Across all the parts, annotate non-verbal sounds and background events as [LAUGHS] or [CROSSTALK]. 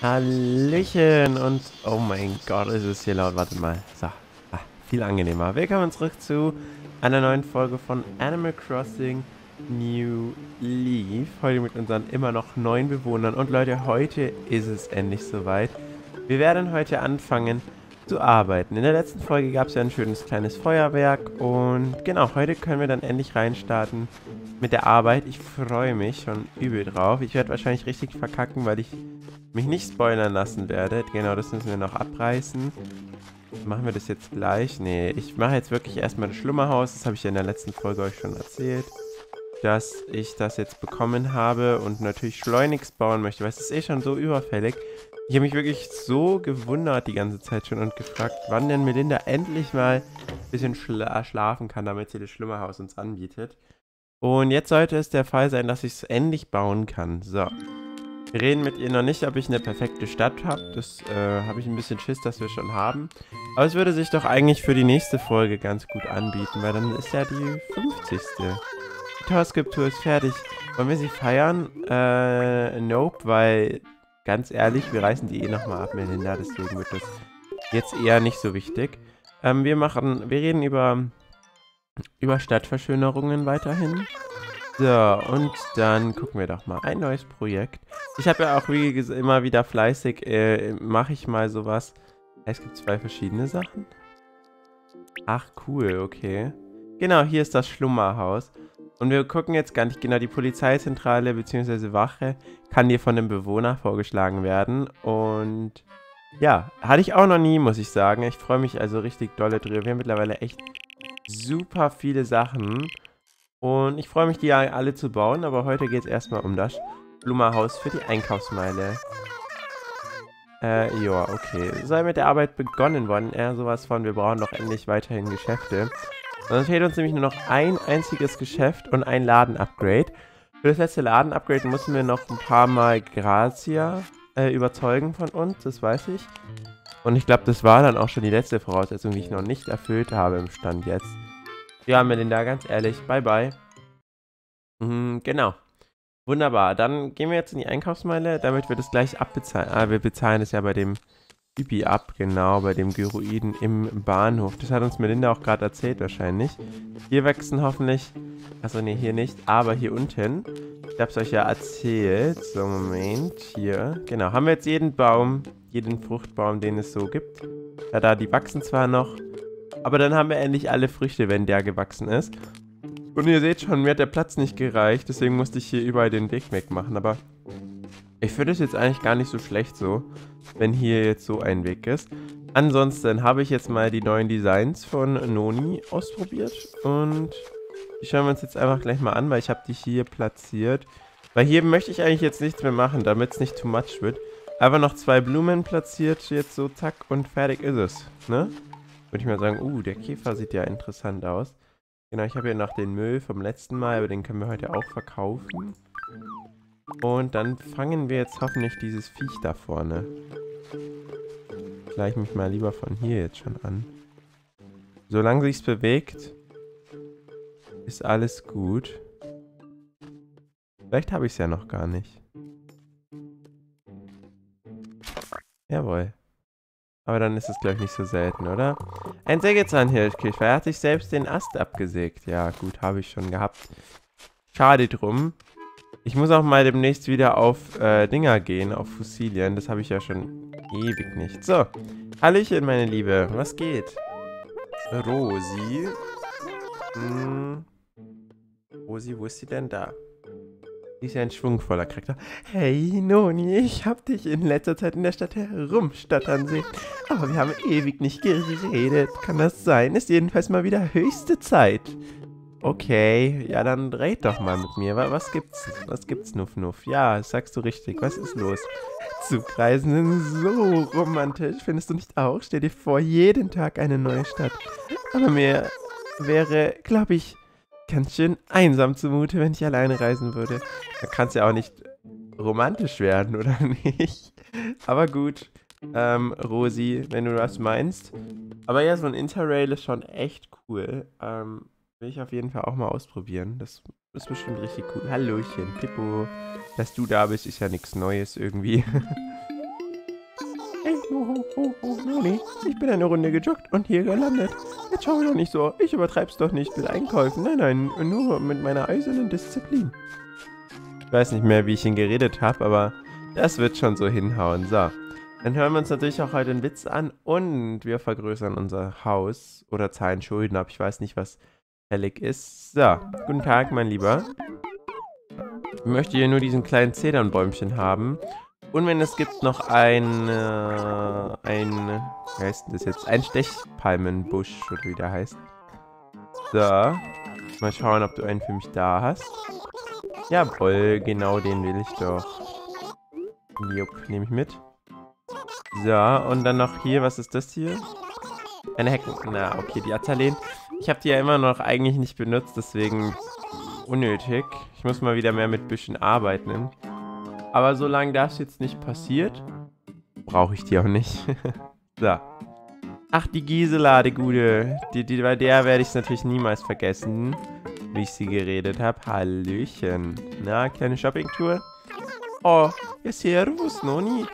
Hallöchen und oh mein Gott, ist es hier laut. Warte mal. So, ah, viel angenehmer. Willkommen zurück zu einer neuen Folge von Animal Crossing New Leaf. Heute mit unseren immer noch neuen Bewohnern. Und Leute, heute ist es endlich soweit. Wir werden heute anfangen zu arbeiten. In der letzten Folge gab es ja ein schönes kleines Feuerwerk. Und genau, heute können wir dann endlich reinstarten mit der Arbeit. Ich freue mich schon übel drauf. Ich werde wahrscheinlich richtig verkacken, weil ich mich nicht spoilern lassen werde. Genau, das müssen wir noch abreißen. Machen wir das jetzt gleich? Nee, ich mache jetzt wirklich erstmal das Schlummerhaus. Das habe ich ja in der letzten Folge euch schon erzählt. Dass ich das jetzt bekommen habe und natürlich schleunigst bauen möchte, weil es ist eh schon so überfällig. Ich habe mich wirklich so gewundert die ganze Zeit schon und gefragt, wann denn Melinda endlich mal ein bisschen schla schlafen kann, damit sie das Schlummerhaus uns anbietet. Und jetzt sollte es der Fall sein, dass ich es endlich bauen kann. So. Wir reden mit ihr noch nicht, ob ich eine perfekte Stadt habe. Das äh, habe ich ein bisschen Schiss, dass wir schon haben. Aber es würde sich doch eigentlich für die nächste Folge ganz gut anbieten, weil dann ist ja die 50. Die Torscriptur ist fertig. Wollen wir sie feiern? Äh, nope, weil ganz ehrlich, wir reißen die eh nochmal ab, Melinda. Deswegen wird das jetzt eher nicht so wichtig. Ähm, wir machen, wir reden über, über Stadtverschönerungen weiterhin. So, und dann gucken wir doch mal. Ein neues Projekt. Ich habe ja auch wie immer wieder fleißig, äh, mache ich mal sowas. Es gibt zwei verschiedene Sachen. Ach, cool, okay. Genau, hier ist das Schlummerhaus. Und wir gucken jetzt gar nicht genau, die Polizeizentrale bzw. Wache kann dir von einem Bewohner vorgeschlagen werden. Und ja, hatte ich auch noch nie, muss ich sagen. Ich freue mich also richtig dolle drüber. Wir haben mittlerweile echt super viele Sachen. Und ich freue mich, die alle zu bauen, aber heute geht es erstmal um das Blumerhaus für die Einkaufsmeile. Äh, ja, okay. Sei mit der Arbeit begonnen worden. Eher sowas von, wir brauchen doch endlich weiterhin Geschäfte. Dann fehlt uns nämlich nur noch ein einziges Geschäft und ein Laden-Upgrade. Für das letzte Laden-Upgrade müssen wir noch ein paar Mal Grazia äh, überzeugen von uns, das weiß ich. Und ich glaube, das war dann auch schon die letzte Voraussetzung, die ich noch nicht erfüllt habe im Stand jetzt. Ja, Melinda, ganz ehrlich, bye bye. Mhm, genau. Wunderbar, dann gehen wir jetzt in die Einkaufsmeile, damit wir das gleich abbezahlen. Ah, wir bezahlen es ja bei dem Pipi ab, genau, bei dem Gyroiden im Bahnhof. Das hat uns Melinda auch gerade erzählt wahrscheinlich. Hier wachsen hoffentlich, achso nee, hier nicht, aber hier unten. Ich habe es euch ja erzählt. So, Moment, hier. Genau, haben wir jetzt jeden Baum, jeden Fruchtbaum, den es so gibt. Ja, da, die wachsen zwar noch, aber dann haben wir endlich alle Früchte, wenn der gewachsen ist. Und ihr seht schon, mir hat der Platz nicht gereicht, deswegen musste ich hier überall den Weg wegmachen. Aber ich finde es jetzt eigentlich gar nicht so schlecht so, wenn hier jetzt so ein Weg ist. Ansonsten habe ich jetzt mal die neuen Designs von Noni ausprobiert und die schauen wir uns jetzt einfach gleich mal an, weil ich habe die hier platziert. Weil hier möchte ich eigentlich jetzt nichts mehr machen, damit es nicht too much wird. Einfach noch zwei Blumen platziert, jetzt so zack und fertig ist es, ne? Würde ich mal sagen, uh, der Käfer sieht ja interessant aus. Genau, ich habe hier noch den Müll vom letzten Mal, aber den können wir heute auch verkaufen. Und dann fangen wir jetzt hoffentlich dieses Viech da vorne. Gleich mich mal lieber von hier jetzt schon an. Solange sich's bewegt, ist alles gut. Vielleicht habe ich es ja noch gar nicht. Jawohl. Aber dann ist es, glaube ich, nicht so selten, oder? Ein Sägezahnhirschkäfer. Er hat sich selbst den Ast abgesägt. Ja, gut, habe ich schon gehabt. Schade drum. Ich muss auch mal demnächst wieder auf äh, Dinger gehen, auf Fossilien. Das habe ich ja schon ewig nicht. So, Hallöchen, meine Liebe. Was geht? Rosi. Hm. Rosi, wo ist sie denn da? ist ja ein schwungvoller Charakter. Hey, Noni, ich hab dich in letzter Zeit in der Stadt herumstattern sehen. Aber wir haben ewig nicht geredet. Kann das sein? Ist jedenfalls mal wieder höchste Zeit. Okay, ja, dann red doch mal mit mir. Was gibt's? Was gibt's, Nuff Nuff? Ja, sagst du richtig. Was ist los? Zugreisen sind so romantisch. Findest du nicht auch? Stell dir vor, jeden Tag eine neue Stadt. Aber mir wäre, glaube ich, ganz schön einsam zumute, wenn ich alleine reisen würde. Da kann es ja auch nicht romantisch werden, oder [LAUGHS] nicht? Aber gut, ähm, Rosi, wenn du das meinst. Aber ja, so ein Interrail ist schon echt cool. Ähm, will ich auf jeden Fall auch mal ausprobieren. Das ist bestimmt richtig cool. Hallöchen, Pippo. Dass du da bist, ist ja nichts Neues irgendwie. [LAUGHS] Noni, ich bin eine Runde gejoggt und hier gelandet. Jetzt schau doch nicht so. Ich übertreib's doch nicht mit Einkäufen. Nein, nein, nur mit meiner eisernen Disziplin. Ich weiß nicht mehr, wie ich ihn geredet habe, aber das wird schon so hinhauen. So. Dann hören wir uns natürlich auch heute einen Witz an und wir vergrößern unser Haus oder zahlen Schulden ab. Ich weiß nicht, was fällig ist. So, guten Tag, mein Lieber. Ich möchte hier nur diesen kleinen Zedernbäumchen haben. Und wenn es gibt noch ein, äh, ein, wie heißt das jetzt? Ein Stechpalmenbusch, oder wie der heißt. So. Mal schauen, ob du einen für mich da hast. Jawohl, genau den will ich doch. Jupp, nehme ich mit. So, und dann noch hier, was ist das hier? Eine Hecken. Na, okay, die Azaleen. Ich habe die ja immer noch eigentlich nicht benutzt, deswegen unnötig. Ich muss mal wieder mehr mit Büschen arbeiten. Aber solange das jetzt nicht passiert, brauche ich die auch nicht. [LAUGHS] so. Ach, die Gisela, die gute. Die, die, bei der werde ich es natürlich niemals vergessen, wie ich sie geredet habe. Hallöchen. Na, kleine Shoppingtour? Oh, ja, servus, Noni.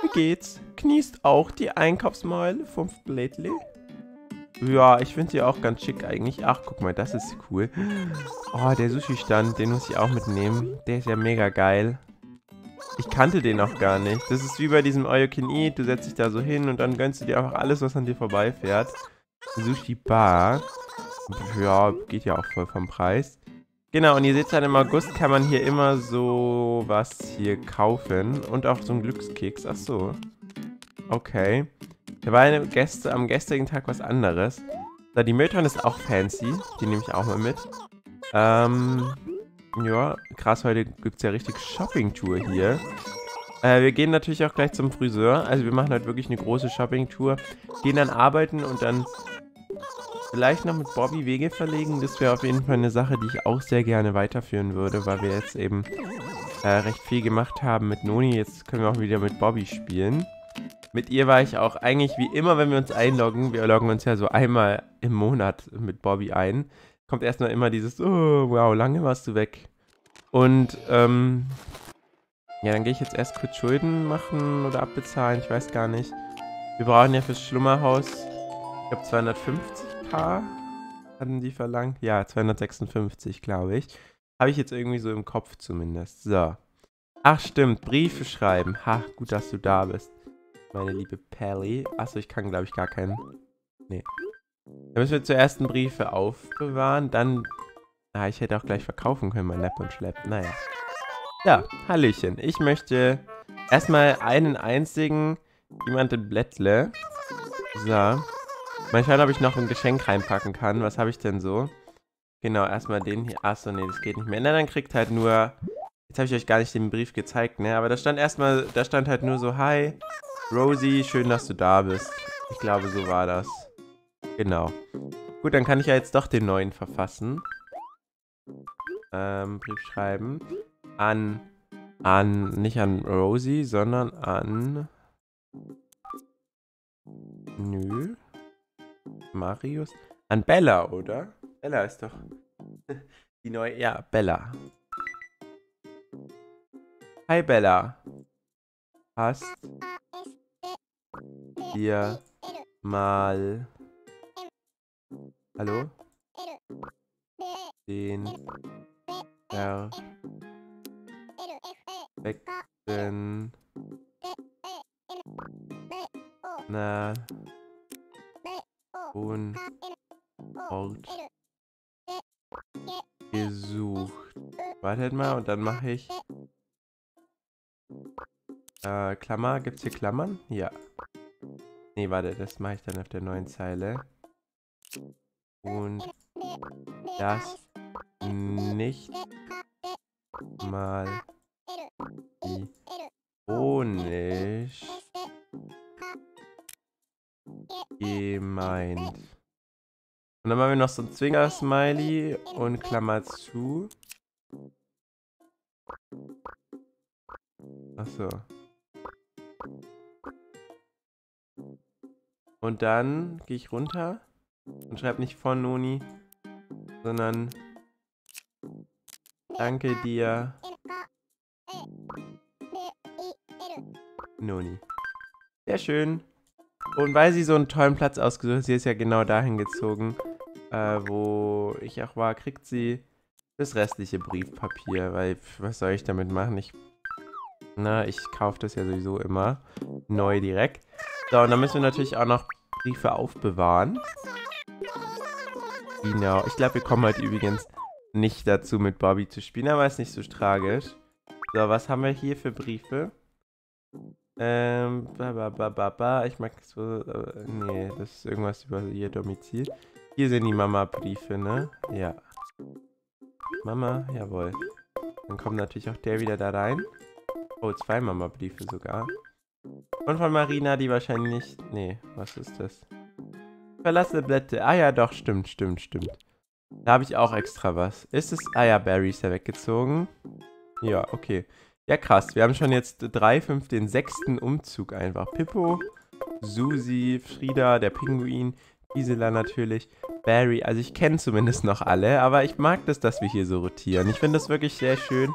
Wie geht's? Kniest auch die Einkaufsmeile vom Blättli? Ja, ich finde sie auch ganz schick eigentlich. Ach, guck mal, das ist cool. Oh, der Sushi-Stand, den muss ich auch mitnehmen. Der ist ja mega geil. Ich kannte den auch gar nicht. Das ist wie bei diesem All You Can Eat. Du setzt dich da so hin und dann gönnst du dir einfach alles, was an dir vorbeifährt. Sushi Bar. Ja, geht ja auch voll vom Preis. Genau, und ihr seht dann im August kann man hier immer so was hier kaufen. Und auch so einen Glückskeks. Ach so. Okay. Da war eine Gäste, am gestrigen Tag was anderes. So, die Mülltonne ist auch fancy. Die nehme ich auch mal mit. Ähm, ja, krass, heute gibt es ja richtig Shopping-Tour hier. Äh, wir gehen natürlich auch gleich zum Friseur. Also wir machen halt wirklich eine große Shopping-Tour. Gehen dann arbeiten und dann vielleicht noch mit Bobby Wege verlegen. Das wäre auf jeden Fall eine Sache, die ich auch sehr gerne weiterführen würde, weil wir jetzt eben äh, recht viel gemacht haben mit Noni. Jetzt können wir auch wieder mit Bobby spielen. Mit ihr war ich auch eigentlich wie immer, wenn wir uns einloggen. Wir loggen uns ja so einmal im Monat mit Bobby ein. Kommt erstmal immer dieses, oh, wow, lange warst du weg. Und, ähm, ja, dann gehe ich jetzt erst kurz Schulden machen oder abbezahlen. Ich weiß gar nicht. Wir brauchen ja fürs Schlummerhaus, ich glaube 250k hatten die verlangt. Ja, 256, glaube ich. Habe ich jetzt irgendwie so im Kopf zumindest. So. Ach stimmt, Briefe schreiben. Ha, gut, dass du da bist meine liebe Pally. Achso, ich kann, glaube ich, gar keinen. Nee. Dann müssen wir zuerst einen Briefe aufbewahren, dann... Ah, ich hätte auch gleich verkaufen können, mein Lepp und Schlepp. Naja. Ja, Hallöchen. Ich möchte erstmal einen einzigen jemanden Blättle. So. Mal schauen, ob ich noch ein Geschenk reinpacken kann. Was habe ich denn so? Genau, erstmal den hier. Achso, nee, das geht nicht mehr. Na, dann kriegt halt nur... Jetzt habe ich euch gar nicht den Brief gezeigt, ne? Aber da stand erstmal, da stand halt nur so, hi, Rosie, schön, dass du da bist. Ich glaube, so war das. Genau. Gut, dann kann ich ja jetzt doch den neuen verfassen. Ähm, Brief schreiben. An, an, nicht an Rosie, sondern an... Nö. Marius. An Bella, oder? Bella ist doch... [LAUGHS] Die neue... Ja, Bella. Hi, Bella. Hast dir mal Hallo? Den perfekten na und Ort gesucht. Wartet mal und dann mache ich äh, Klammer. Gibt's hier Klammern? Ja. Nee, warte, das mache ich dann auf der neuen Zeile. Und das nicht mal ironisch gemeint. Und dann machen wir noch so ein Zwinger-Smiley und Klammer zu. Achso. Und dann gehe ich runter und schreibe nicht von Noni, sondern danke dir, Noni. Sehr schön. Und weil sie so einen tollen Platz ausgesucht hat, sie ist ja genau dahin gezogen, äh, wo ich auch war, kriegt sie das restliche Briefpapier, weil was soll ich damit machen? Ich, na, ich kaufe das ja sowieso immer neu direkt. So, und dann müssen wir natürlich auch noch Briefe aufbewahren. Genau, ich glaube, wir kommen heute übrigens nicht dazu, mit Bobby zu spielen, aber ist nicht so tragisch. So, was haben wir hier für Briefe? Ähm, ba, ba, ba, ba, ba. ich mag so, äh, nee, das ist irgendwas über ihr Domizil. Hier sind die Mama-Briefe, ne? Ja. Mama, jawohl. Dann kommt natürlich auch der wieder da rein. Oh, zwei Mama-Briefe sogar. Und von Marina, die wahrscheinlich... Nee, was ist das? Verlasse Blätter. Ah ja, doch, stimmt, stimmt, stimmt. Da habe ich auch extra was. Ist es... Ah ja, Barry ist ja weggezogen. Ja, okay. Ja, krass. Wir haben schon jetzt drei, fünf, den sechsten Umzug einfach. Pippo, Susi, Frieda, der Pinguin, Gisela natürlich, Barry. Also ich kenne zumindest noch alle, aber ich mag das, dass wir hier so rotieren. Ich finde das wirklich sehr schön.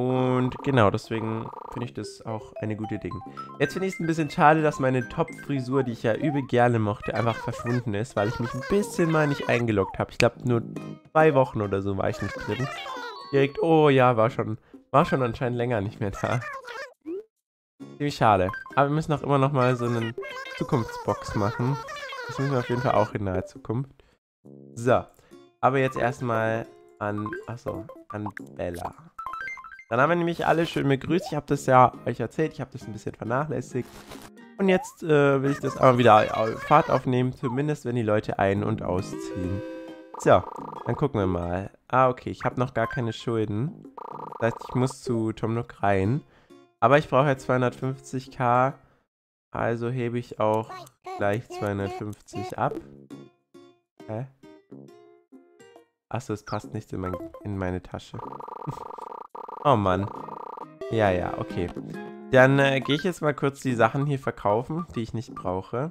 Und genau, deswegen finde ich das auch eine gute Ding. Jetzt finde ich es ein bisschen schade, dass meine Top-Frisur, die ich ja übel gerne mochte, einfach verschwunden ist, weil ich mich ein bisschen mal nicht eingeloggt habe. Ich glaube, nur zwei Wochen oder so war ich nicht drin. Direkt, oh ja, war schon, war schon anscheinend länger nicht mehr da. Ziemlich schade. Aber wir müssen auch immer noch mal so einen Zukunftsbox machen. Das müssen wir auf jeden Fall auch in naher Zukunft. So. Aber jetzt erstmal an, achso, an Bella. Dann haben wir nämlich alle schön begrüßt. Ich habe das ja euch erzählt, ich habe das ein bisschen vernachlässigt. Und jetzt äh, will ich das aber wieder Fahrt aufnehmen, zumindest wenn die Leute ein- und ausziehen. So, dann gucken wir mal. Ah, okay, ich habe noch gar keine Schulden. Das heißt, ich muss zu Tom Nook rein. Aber ich brauche jetzt 250k. Also hebe ich auch gleich 250 ab. Hä? Achso, es passt nicht in, mein, in meine Tasche. [LAUGHS] oh Mann. Ja, ja, okay. Dann äh, gehe ich jetzt mal kurz die Sachen hier verkaufen, die ich nicht brauche.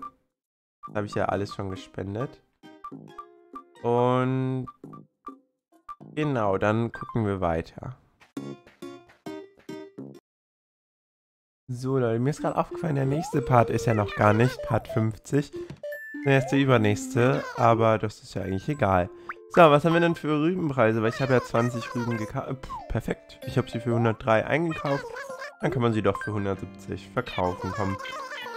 Habe ich ja alles schon gespendet. Und genau, dann gucken wir weiter. So, Leute, mir ist gerade aufgefallen, der nächste Part ist ja noch gar nicht, Part 50. Der der übernächste, aber das ist ja eigentlich egal. So, was haben wir denn für Rübenpreise? Weil ich habe ja 20 Rüben gekauft. Perfekt. Ich habe sie für 103 eingekauft. Dann kann man sie doch für 170 verkaufen. Komm,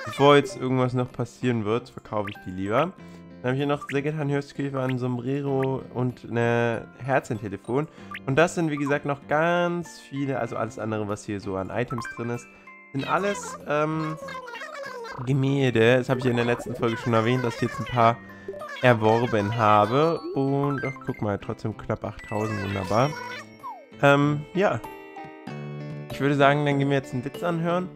bevor jetzt irgendwas noch passieren wird, verkaufe ich die lieber. Dann habe ich hier noch Segetan Hirschkäfer, ein Sombrero und eine Herzchentelefon. Und das sind, wie gesagt, noch ganz viele, also alles andere, was hier so an Items drin ist, sind alles ähm, Gemälde. Das habe ich in der letzten Folge schon erwähnt, dass ich jetzt ein paar erworben habe. Und, ach, guck mal, trotzdem knapp 8000, wunderbar. Ähm, ja. Ich würde sagen, dann gehen wir jetzt einen Witz anhören.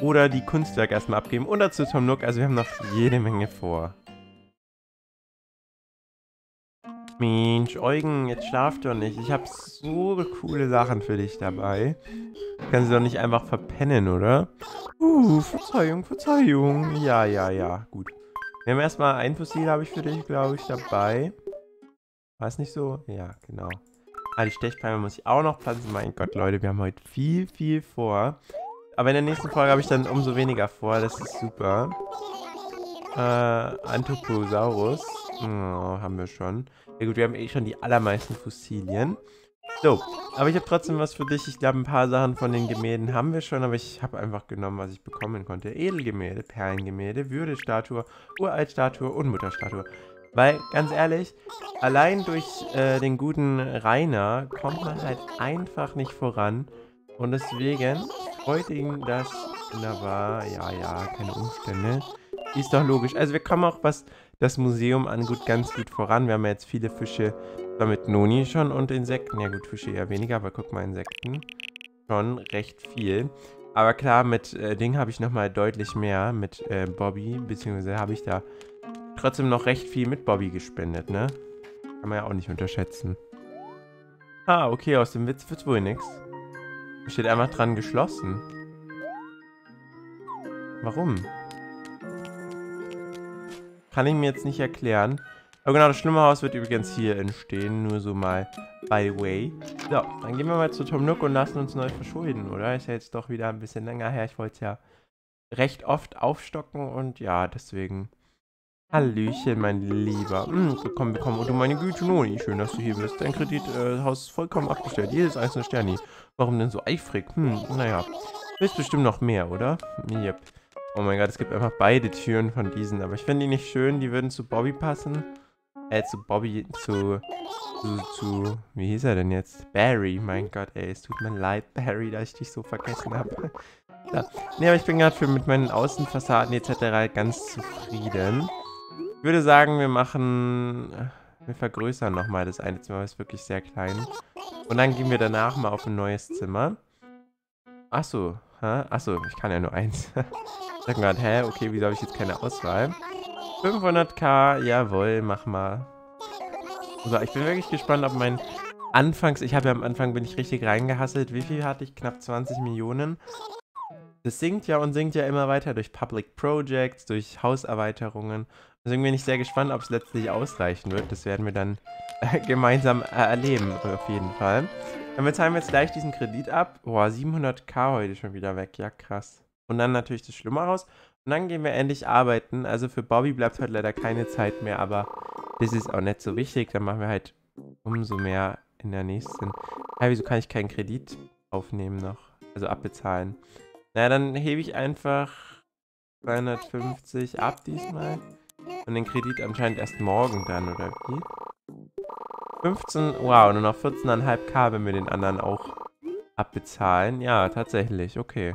Oder die Kunstwerke erstmal abgeben. Oder zu Tom Nook. Also wir haben noch jede Menge vor. Mensch, Eugen, jetzt schlaf doch nicht. Ich habe so coole Sachen für dich dabei. Kannst du doch nicht einfach verpennen, oder? Uh, Verzeihung, Verzeihung. Ja, ja, ja, gut. Wir haben erstmal ein Fossil, habe ich für dich, glaube ich, dabei. War es nicht so? Ja, genau. Ah, die Stechpalme muss ich auch noch pflanzen. Mein Gott, Leute, wir haben heute viel, viel vor. Aber in der nächsten Folge habe ich dann umso weniger vor. Das ist super. Äh, Anthroposaurus. Oh, haben wir schon. Ja gut, wir haben eh schon die allermeisten Fossilien. So, aber ich habe trotzdem was für dich. Ich glaube, ein paar Sachen von den Gemälden haben wir schon, aber ich habe einfach genommen, was ich bekommen konnte. Edelgemälde, Perlengemälde, Würdestatue, Uraltstatue und Mutterstatue. Weil, ganz ehrlich, allein durch äh, den guten Rainer kommt man halt einfach nicht voran. Und deswegen freut ihn das wunderbar. Ja, ja, keine Umstände. Ist doch logisch. Also wir kommen auch, was das Museum angeht, ganz gut voran. Wir haben ja jetzt viele Fische mit Noni schon und Insekten. Ja gut, Fische eher weniger, aber guck mal, Insekten schon recht viel. Aber klar, mit äh, Ding habe ich nochmal deutlich mehr mit äh, Bobby, beziehungsweise habe ich da trotzdem noch recht viel mit Bobby gespendet, ne? Kann man ja auch nicht unterschätzen. Ah, okay, aus dem Witz wird wohl nichts. Steht einfach dran geschlossen. Warum? Kann ich mir jetzt nicht erklären. Aber genau, das schlimme Haus wird übrigens hier entstehen. Nur so mal by the way. So, dann gehen wir mal zu Tom Nook und lassen uns neu verschulden, oder? Ist ja jetzt doch wieder ein bisschen länger her. Ich wollte es ja recht oft aufstocken und ja, deswegen. Hallöchen, mein Lieber. Hm, willkommen, willkommen. Und du meine Güte, Noni, schön, dass du hier bist. Dein Kredithaus äh, ist vollkommen abgestellt. Jedes einzelne Sterni. Warum denn so eifrig? Hm, naja. Willst bestimmt noch mehr, oder? Yep. Oh mein Gott, es gibt einfach beide Türen von diesen. Aber ich finde die nicht schön. Die würden zu Bobby passen. Äh, zu Bobby, zu, zu, zu, wie hieß er denn jetzt? Barry, mein Gott, ey, es tut mir leid, [LAUGHS] Barry, dass ich dich so vergessen habe. [LAUGHS] ja. Nee, aber ich bin gerade mit meinen Außenfassaden etc. ganz zufrieden. Ich würde sagen, wir machen, wir vergrößern nochmal das eine Zimmer, ist wirklich sehr klein. Und dann gehen wir danach mal auf ein neues Zimmer. Achso, hä? Achso, ich kann ja nur eins. [LAUGHS] ich sag gerade, hä, okay, wieso habe ich jetzt keine Auswahl? 500k, jawohl, mach mal. So, ich bin wirklich gespannt, ob mein Anfangs... Ich habe ja am Anfang, bin ich richtig reingehasselt. Wie viel hatte ich? Knapp 20 Millionen. Das sinkt ja und sinkt ja immer weiter durch Public Projects, durch Hauserweiterungen. Deswegen bin ich sehr gespannt, ob es letztlich ausreichen wird. Das werden wir dann äh, gemeinsam äh, erleben, auf jeden Fall. Dann bezahlen wir jetzt gleich diesen Kredit ab. Boah, 700k heute schon wieder weg. Ja, krass. Und dann natürlich das Schlummerhaus. Und dann gehen wir endlich arbeiten. Also für Bobby bleibt heute leider keine Zeit mehr, aber das ist auch nicht so wichtig. Dann machen wir halt umso mehr in der nächsten. Ja, wieso kann ich keinen Kredit aufnehmen noch? Also abbezahlen. Na, dann hebe ich einfach 250 ab diesmal. Und den Kredit anscheinend erst morgen dann, oder wie? 15, wow, nur noch 14,5k, wenn wir den anderen auch abbezahlen. Ja, tatsächlich, okay.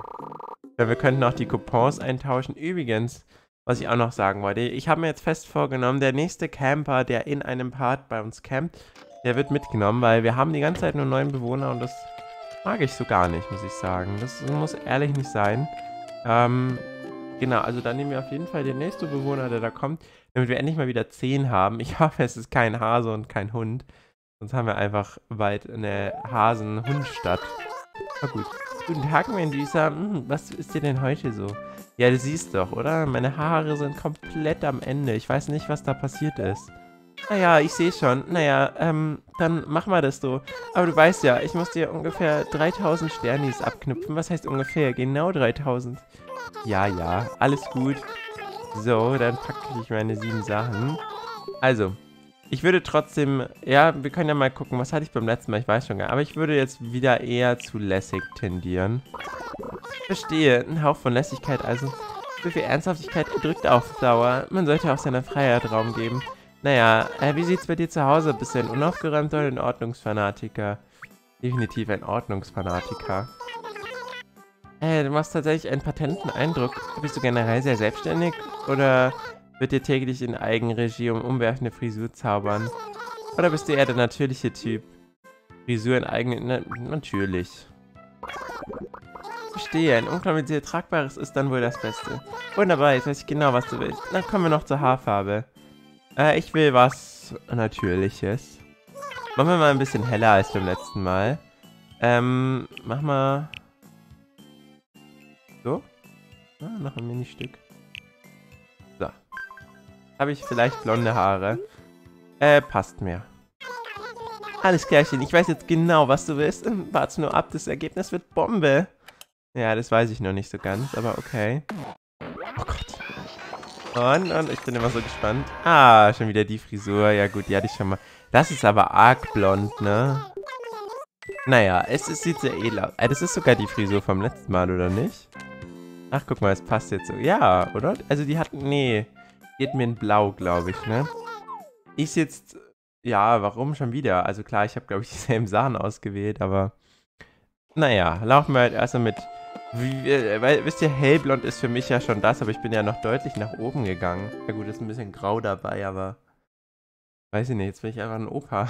Ja, wir könnten auch die Coupons eintauschen. Übrigens, was ich auch noch sagen wollte, ich habe mir jetzt fest vorgenommen, der nächste Camper, der in einem Part bei uns campt, der wird mitgenommen, weil wir haben die ganze Zeit nur neun Bewohner und das mag ich so gar nicht, muss ich sagen. Das muss ehrlich nicht sein. Ähm, genau, also dann nehmen wir auf jeden Fall den nächsten Bewohner, der da kommt, damit wir endlich mal wieder zehn haben. Ich [LAUGHS] hoffe, es ist kein Hase und kein Hund. Sonst haben wir einfach bald eine Hasen-Hund-Stadt. Na gut. Guten Tag, Süßer. Hm, was ist dir denn heute so? Ja, du siehst doch, oder? Meine Haare sind komplett am Ende. Ich weiß nicht, was da passiert ist. Naja, ich sehe schon. Naja, ähm, dann machen wir das so. Aber du weißt ja, ich muss dir ungefähr 3000 Sternis abknüpfen. Was heißt ungefähr? Genau 3000. Ja, ja, alles gut. So, dann packe ich meine sieben Sachen. Also, ich würde trotzdem, ja, wir können ja mal gucken, was hatte ich beim letzten Mal, ich weiß schon gar nicht, aber ich würde jetzt wieder eher zu lässig tendieren. Verstehe, ein Hauch von Lässigkeit also. So viel Ernsthaftigkeit drückt auf Dauer. Man sollte auch seiner Freiheit Raum geben. Naja, äh, wie sieht's bei dir zu Hause? Bist du ein unaufgeräumter oder ein Ordnungsfanatiker? Definitiv ein Ordnungsfanatiker. Äh, du machst tatsächlich einen patenten Eindruck. Bist du generell sehr selbstständig? Oder wird dir täglich in Eigenregie um umwerfende Frisur zaubern? Oder bist du eher der natürliche Typ? Frisur in eigenen... Na, natürlich. Verstehe, ein unkompliziert tragbares ist dann wohl das Beste. Wunderbar, jetzt weiß ich genau, was du willst. Dann kommen wir noch zur Haarfarbe. Äh, ich will was Natürliches. Machen wir mal ein bisschen heller als beim letzten Mal. Ähm, mach mal... So? Ah, noch ein Mini-Stück. Habe ich vielleicht blonde Haare? Äh, passt mir. Alles klärchen, ich weiß jetzt genau, was du willst. [LAUGHS] Warte nur ab, das Ergebnis wird Bombe. Ja, das weiß ich noch nicht so ganz, aber okay. Oh Gott. Und, und ich bin immer so gespannt. Ah, schon wieder die Frisur. Ja gut, die hatte ich schon mal. Das ist aber arg blond, ne? Naja, es, es sieht sehr edel aus. Äh, das ist sogar die Frisur vom letzten Mal, oder nicht? Ach, guck mal, es passt jetzt so. Ja, oder? Also die hat... Nee. Geht mir in Blau, glaube ich, ne? Ist jetzt... Ja, warum schon wieder? Also klar, ich habe, glaube ich, [LAUGHS] dieselben Sachen ausgewählt, aber... Naja, laufen wir halt erstmal mit... Äh, weil, wisst ihr, hellblond ist für mich ja schon das, aber ich bin ja noch deutlich nach oben gegangen. Ja gut, ist ein bisschen grau dabei, aber... Weiß ich nicht, jetzt bin ich einfach ein Opa.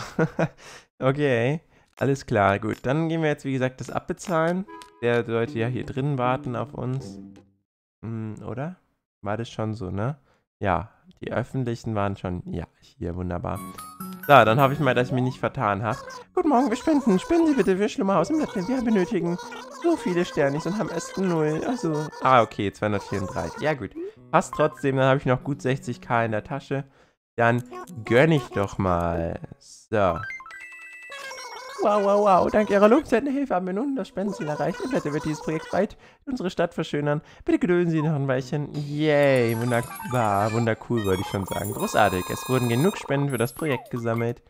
[LAUGHS] okay, alles klar, gut. Dann gehen wir jetzt, wie gesagt, das abbezahlen. Der sollte ja hier drin warten auf uns. Hm, oder? War das schon so, ne? Ja, die öffentlichen waren schon, ja, hier, wunderbar. So, dann hoffe ich mal, dass ich mich nicht vertan habe. Guten Morgen, wir spenden. Spenden Sie bitte für Schlummerhaus im Wettbewerb. Wir benötigen so viele Sternis und haben erst null. Also, ah, okay, 234. Ja, gut. Passt trotzdem, dann habe ich noch gut 60k in der Tasche. Dann gönne ich doch mal. So. Wow, wow, wow. Dank Ihrer lobenswerten Hilfe haben wir nun das Spendenziel erreicht. Und heute wird dieses Projekt weit unsere Stadt verschönern. Bitte gedulden Sie noch ein Weilchen. Yay, wunderbar, wundercool, würde ich schon sagen. Großartig. Es wurden genug Spenden für das Projekt gesammelt.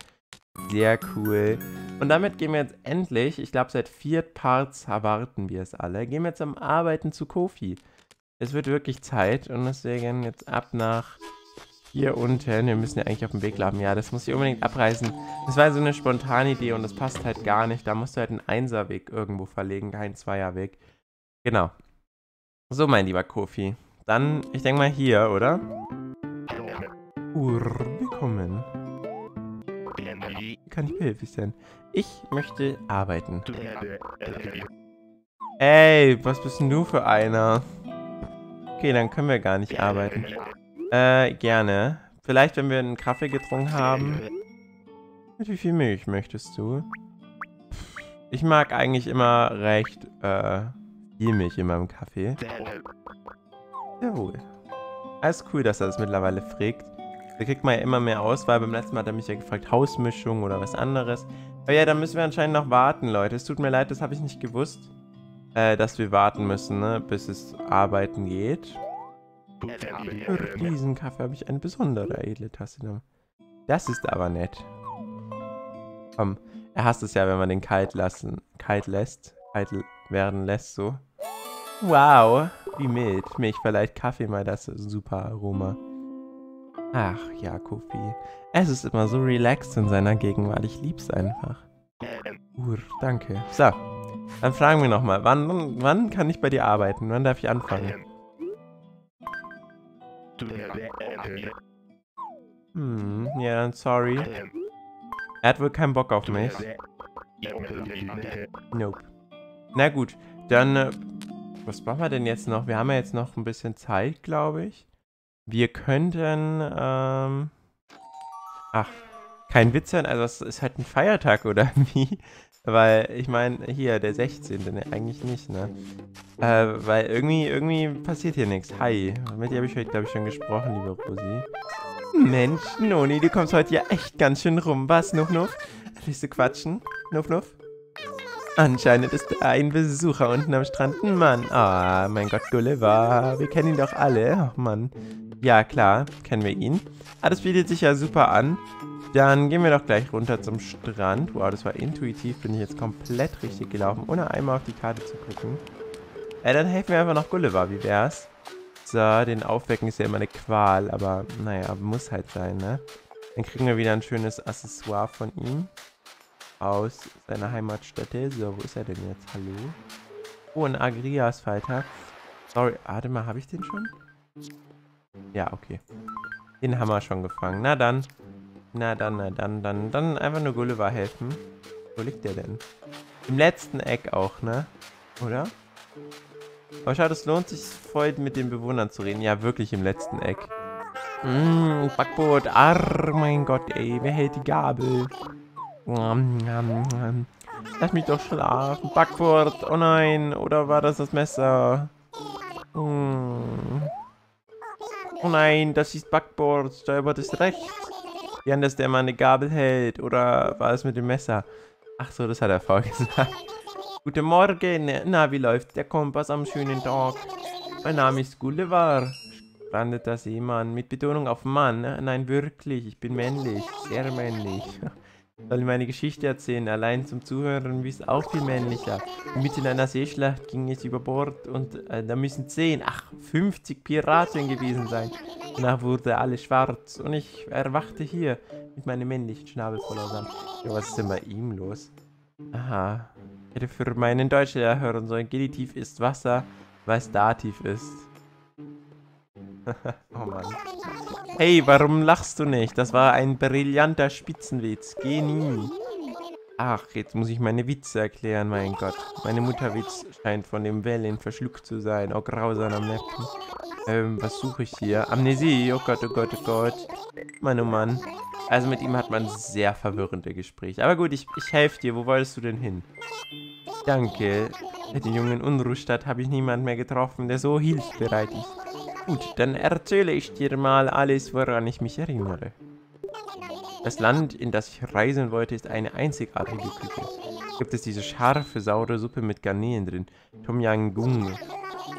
Sehr cool. Und damit gehen wir jetzt endlich, ich glaube seit vier Parts erwarten wir es alle, gehen wir jetzt am Arbeiten zu Kofi. Es wird wirklich Zeit und deswegen jetzt ab nach hier unten. Wir müssen ja eigentlich auf dem Weg laufen. Ja, das muss ich unbedingt abreißen. Das war so eine spontane Idee und das passt halt gar nicht. Da musst du halt einen Einserweg irgendwo verlegen, keinen Zweierweg. Genau. So, mein lieber Kofi. Dann, ich denke mal hier, oder? Willkommen. Kann ich behilflich sein? Ich möchte arbeiten. Ey, was bist denn du für einer? Okay, dann können wir gar nicht arbeiten. Äh, gerne. Vielleicht, wenn wir einen Kaffee getrunken haben. Mit wie viel Milch möchtest du? Ich mag eigentlich immer recht, äh, viel Milch in meinem Kaffee. Jawohl. Alles cool, dass er das mittlerweile fragt. Da kriegt man ja immer mehr Auswahl. Beim letzten Mal hat er mich ja gefragt, Hausmischung oder was anderes. Aber ja, da müssen wir anscheinend noch warten, Leute. Es tut mir leid, das habe ich nicht gewusst. Äh, dass wir warten müssen, ne, bis es arbeiten geht. Für diesen Kaffee habe ich eine besondere edle Tasse genommen. Das ist aber nett. Komm, er hasst es ja, wenn man den kalt lassen, kalt lässt, kalt werden lässt, so. Wow, wie mild. Milch verleiht Kaffee mal das super Aroma. Ach ja, Kofi. Es ist immer so relaxed in seiner Gegenwart. Ich lieb's einfach. Ur, danke. So, dann fragen wir nochmal. Wann, wann kann ich bei dir arbeiten? Wann darf ich anfangen? Hm, ja, sorry. Er hat wohl keinen Bock auf mich. Nope. Na gut, dann... Äh, was machen wir denn jetzt noch? Wir haben ja jetzt noch ein bisschen Zeit, glaube ich. Wir könnten... Ähm, ach, kein Witz sein. Also es ist halt ein Feiertag, oder [LAUGHS] wie? Weil, ich meine, hier, der 16. Ne, eigentlich nicht, ne? Äh, weil irgendwie, irgendwie passiert hier nichts. Hi. Mit dir habe ich heute, glaube ich, schon gesprochen, liebe Rosi. Mensch, Noni, du kommst heute ja echt ganz schön rum. Was, Nuff Nuff? Willst du quatschen? Nuff Nuff? Anscheinend ist ein Besucher unten am Strand Mann. Ah, mein Gott, Gulliver. Wir kennen ihn doch alle. Ach, Mann. Ja, klar, kennen wir ihn. Ah, das bietet sich ja super an. Dann gehen wir doch gleich runter zum Strand. Wow, das war intuitiv. Bin ich jetzt komplett richtig gelaufen, ohne einmal auf die Karte zu gucken. Äh, dann helfen wir einfach noch Gulliver. Wie wär's? So, den Aufwecken ist ja immer eine Qual, aber naja, muss halt sein, ne? Dann kriegen wir wieder ein schönes Accessoire von ihm. Aus seiner Heimatstätte. So, wo ist er denn jetzt? Hallo? Oh, ein Agrias-Falter. Sorry, warte mal, habe ich den schon? Ja, okay. Den haben wir schon gefangen. Na dann. Na dann, na dann, dann, dann einfach nur Gulliver helfen. Wo liegt der denn? Im letzten Eck auch, ne? Oder? Aber schade, es lohnt sich voll mit den Bewohnern zu reden. Ja, wirklich im letzten Eck. Mmm, Backboot. Arr, mein Gott, ey. Wer hält die Gabel? Lass mich doch schlafen. Backboot. Oh nein. Oder war das das Messer? Hm. Oh nein, das ist Backboard. Steuerbord ist rechts. Jan, dass der mal eine Gabel hält. Oder war es mit dem Messer? Ach so, das hat er vorher gesagt. [LAUGHS] Guten Morgen. Na, wie läuft der Kompass am schönen Tag? Mein Name ist Gulliver. Strandeter Seemann. Mit Betonung auf Mann. Nein, wirklich. Ich bin männlich. Sehr männlich. Soll ich meine Geschichte erzählen? Allein zum Zuhören wie es auch viel männlicher. Mitten in einer Seeschlacht ging es über Bord und äh, da müssen 10, ach 50 Piraten gewesen sein. Danach wurde alles schwarz und ich erwachte hier mit meinem männlichen Schnabel voller Sand. Ja, was ist denn bei ihm los? Aha. Ich hätte für meinen Deutschlehrer hören sollen, Genitiv ist Wasser, weil es Dativ ist. [LAUGHS] oh Mann. Hey, warum lachst du nicht? Das war ein brillanter Spitzenwitz. Genie. Ach, jetzt muss ich meine Witze erklären, mein Gott. Meine Mutterwitz scheint von dem Wellen verschluckt zu sein. Oh, grausamer Neppen. Ähm, was suche ich hier? Amnesie, oh Gott, oh Gott, oh Gott. Mann, oh Mann. Also mit ihm hat man sehr verwirrende Gespräche. Aber gut, ich, ich helfe dir. Wo wolltest du denn hin? Danke. In der jungen Unruhstadt habe ich niemanden mehr getroffen, der so hilfsbereit ist. Gut, dann erzähle ich dir mal alles, woran ich mich erinnere. Das Land, in das ich reisen wollte, ist eine einzigartige Küche. Gibt es diese scharfe, saure Suppe mit Garnelen drin, Tom Yang Gung.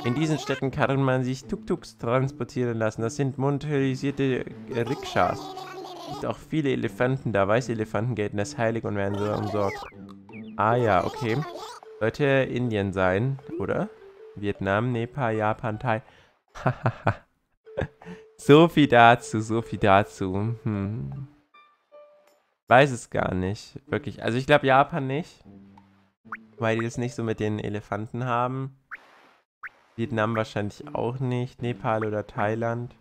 In diesen Städten kann man sich Tuk-Tuks transportieren lassen. Das sind motorisierte Rikschas. Es gibt auch viele Elefanten da. Weiße Elefanten gelten als heilig und werden so umsorgt. Ah ja, okay. Sollte Indien sein, oder? Vietnam, Nepal, Japan, Thai. [LAUGHS] so viel dazu, so viel dazu. Hm. Weiß es gar nicht, wirklich. Also ich glaube Japan nicht, weil die das nicht so mit den Elefanten haben. Vietnam wahrscheinlich auch nicht. Nepal oder Thailand.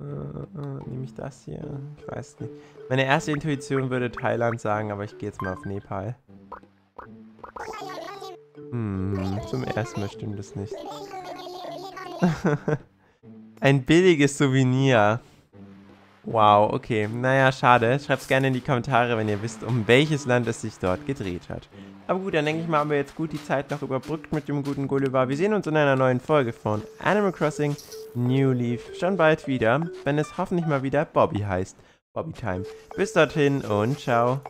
Äh, äh, nehme ich das hier? Ich weiß nicht. Meine erste Intuition würde Thailand sagen, aber ich gehe jetzt mal auf Nepal. Hm, zum ersten Mal stimmt das nicht. [LAUGHS] Ein billiges Souvenir. Wow, okay. Naja, schade. Schreibt es gerne in die Kommentare, wenn ihr wisst, um welches Land es sich dort gedreht hat. Aber gut, dann denke ich mal, haben wir jetzt gut die Zeit noch überbrückt mit dem guten Gulliver. Wir sehen uns in einer neuen Folge von Animal Crossing New Leaf schon bald wieder, wenn es hoffentlich mal wieder Bobby heißt. Bobby Time. Bis dorthin und ciao.